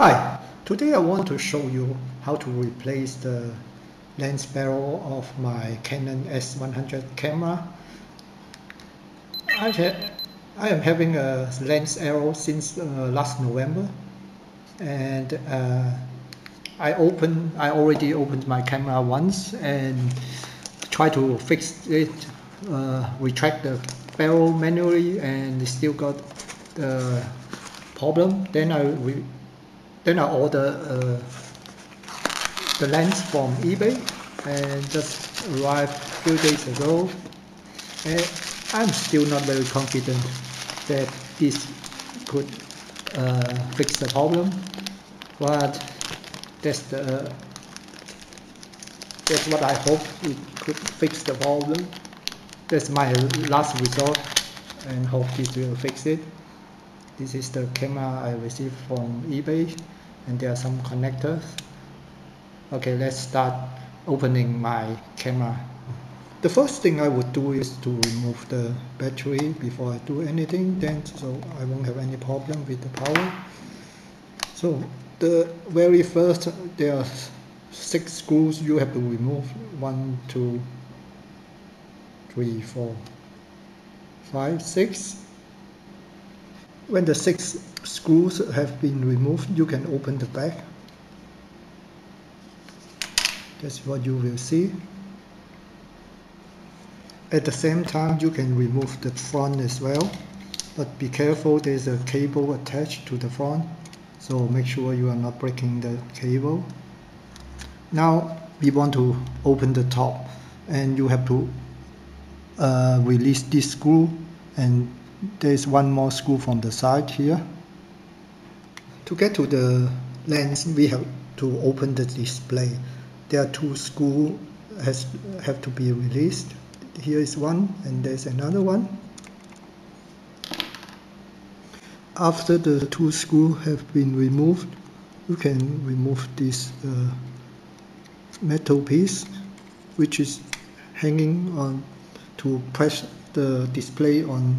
Hi, today I want to show you how to replace the lens barrel of my Canon S100 camera. I, I am having a lens error since uh, last November. And uh, I opened I already opened my camera once and try to fix it uh, retract the barrel manually and still got the problem. Then I then I ordered uh, the lens from eBay and just arrived a few days ago. And I'm still not very confident that this could uh, fix the problem but that's the that's what I hope it could fix the problem. That's my last resort and hope this will fix it this is the camera I received from eBay and there are some connectors. Okay let's start opening my camera. The first thing I would do is to remove the battery before I do anything then so I won't have any problem with the power. So the very first there are six screws you have to remove. One two three four five six when the six screws have been removed, you can open the back. That's what you will see. At the same time, you can remove the front as well. But be careful, there's a cable attached to the front. So make sure you are not breaking the cable. Now we want to open the top and you have to uh, release this screw and there's one more screw from the side here. To get to the lens, we have to open the display. There are two screws has have to be released. Here is one and there's another one. After the two screws have been removed, you can remove this uh, metal piece which is hanging on to press the display on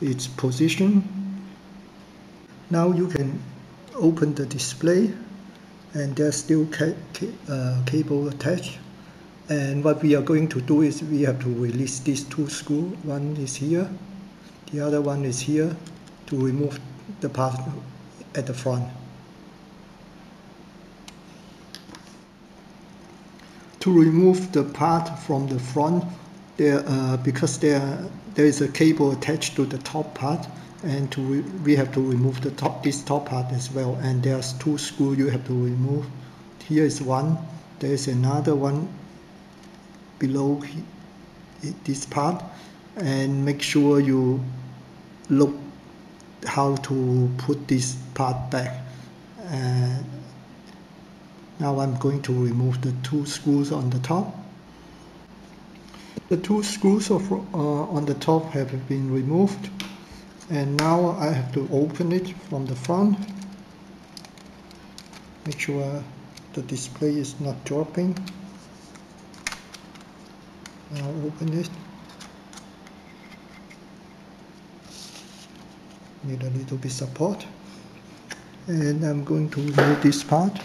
its position. Now you can open the display and there's still ca uh, cable attached. And what we are going to do is we have to release these two screws one is here the other one is here to remove the part at the front. To remove the part from the front there uh, because there there is a cable attached to the top part and to we have to remove the top this top part as well. And there's two screws you have to remove. Here is one. There is another one below this part. And make sure you look how to put this part back. And now I'm going to remove the two screws on the top the two screws of, uh, on the top have been removed and now I have to open it from the front. Make sure the display is not dropping. Now open it. Need a little bit support. And I'm going to remove this part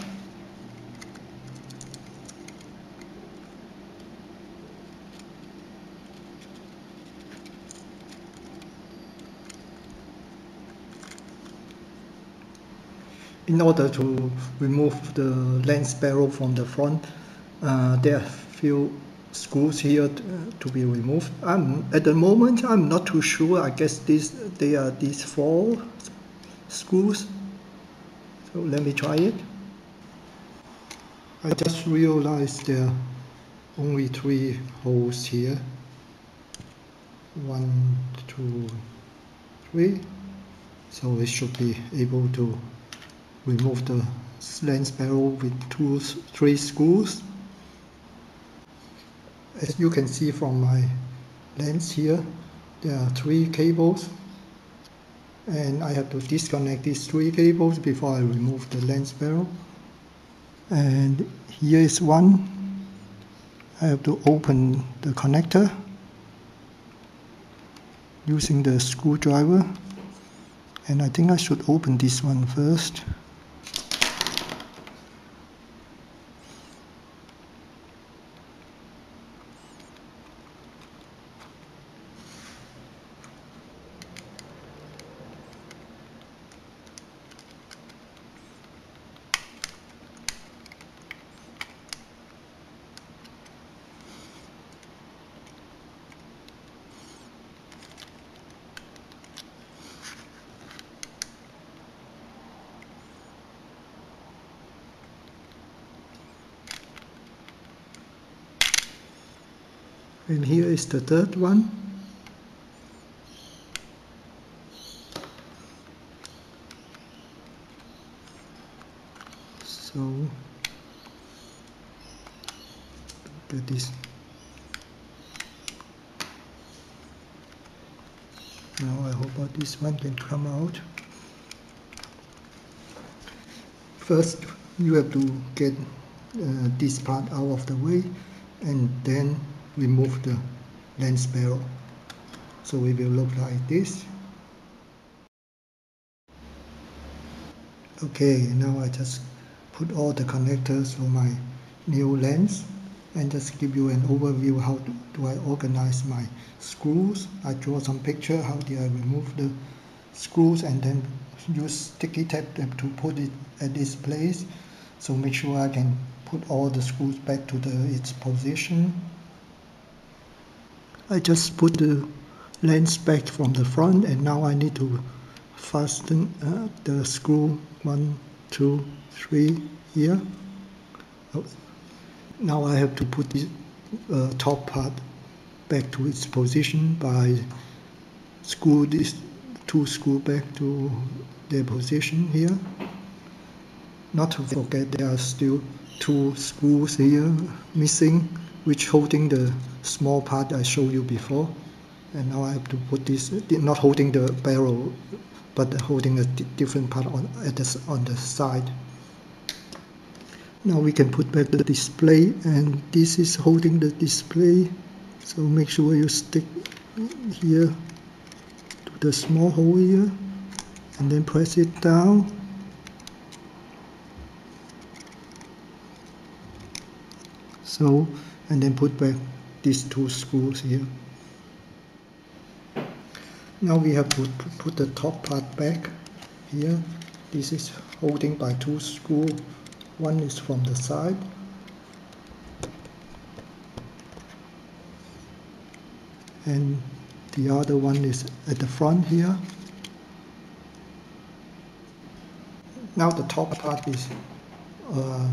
in order to remove the lens barrel from the front, uh, there are few screws here to, to, be removed. I'm, at the moment, I'm not too sure. I guess this, they are these four screws. So let me try it. I just realized there are only three holes here. One, two, three. So it should be able to remove the lens barrel with two, three screws. As you can see from my lens here, there are three cables and I have to disconnect these three cables before I remove the lens barrel. And here is one. I have to open the connector using the screwdriver and I think I should open this one first. And here is the third one. So that is now I hope this one can come out. First you have to get uh, this part out of the way and then remove the lens barrel. So it will look like this. Okay now I just put all the connectors for my new lens and just give you an overview how do, do I organize my screws. I draw some picture how do I remove the screws and then use sticky tape to put it at this place. So make sure I can put all the screws back to the its position I just put the lens back from the front and now I need to fasten uh, the screw one two three here. Oh, now I have to put the uh, top part back to its position by screw this two screw back to their position here. Not to forget there are still two screws here missing which holding the small part I showed you before. And now I have to put this not holding the barrel but holding a different part on, at the, on the side. Now we can put back the display and this is holding the display. So make sure you stick here to the small hole here and then press it down. So and then put back these two screws here. Now we have to put the top part back here. This is holding by two screws one is from the side. And the other one is at the front here. Now the top part is uh,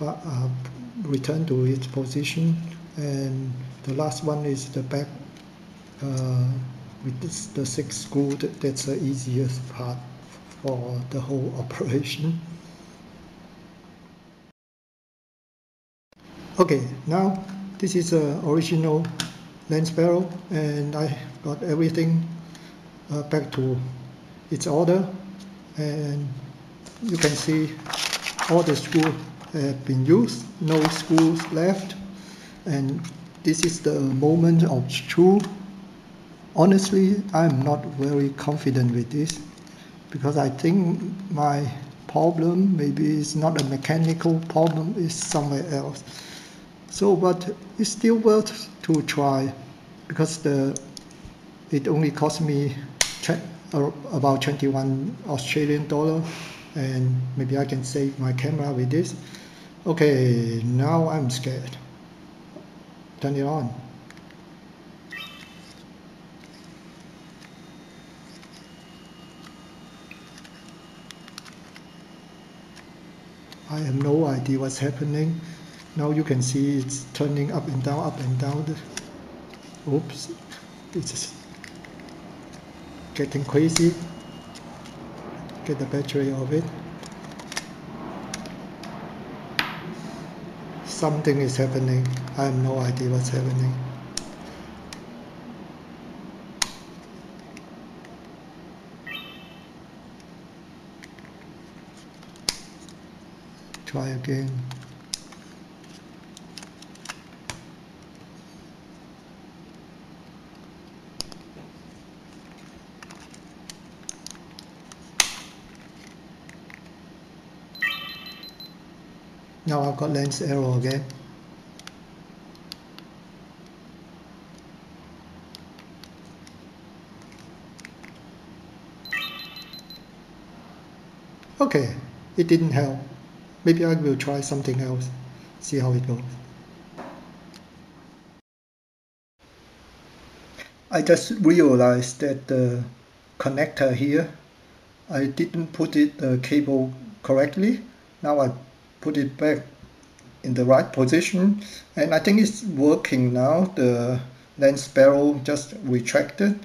uh, returned to its position and the last one is the back uh, with this, the six screw that, that's the easiest part for the whole operation. Okay, now this is the original lens barrel and I got everything uh, back to its order and you can see all the screws have been used, no screws left and this is the moment of truth. Honestly, I'm not very confident with this because I think my problem maybe is not a mechanical problem, it's somewhere else. So, but it's still worth to try because the it only cost me uh, about 21 Australian dollar and maybe I can save my camera with this. Okay, now I'm scared. Turn it on. I have no idea what's happening. Now you can see it's turning up and down, up and down. Oops, it's getting crazy. Get the battery of it. Something is happening. I have no idea what's happening. Try again. Now I've got lens error again. Okay, it didn't help. Maybe I will try something else, see how it goes. I just realized that the connector here, I didn't put it the cable correctly. Now I put it back in the right position and I think it's working now the lens barrel just retracted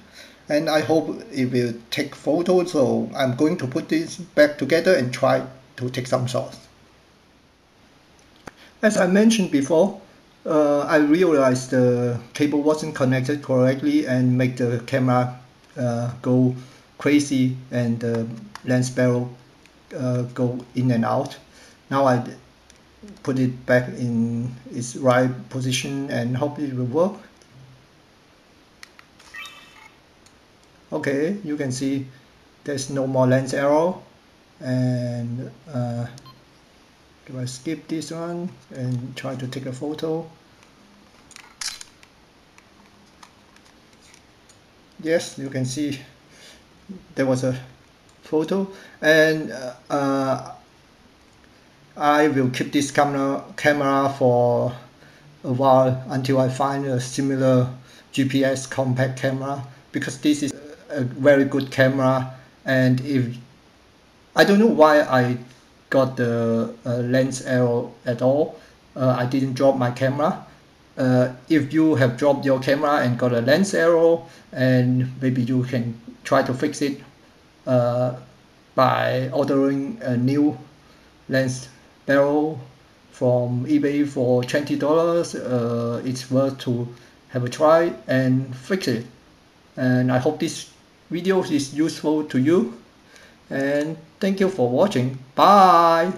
and I hope it will take photos so I'm going to put this back together and try to take some shots. As I mentioned before, uh, I realized the cable wasn't connected correctly and make the camera uh, go crazy and the lens barrel uh, go in and out. Now I put it back in its right position and hope it will work. Okay, you can see there's no more lens error and uh, if I skip this one and try to take a photo? Yes you can see there was a photo. And uh, I will keep this camera camera for a while until I find a similar GPS compact camera because this is a very good camera. And if I don't know why I got the uh, lens error at all. Uh, I didn't drop my camera. Uh, if you have dropped your camera and got a lens error and maybe you can try to fix it uh, by ordering a new lens barrel from eBay for $20 uh, it's worth to have a try and fix it. And I hope this video is useful to you. And thank you for watching. Bye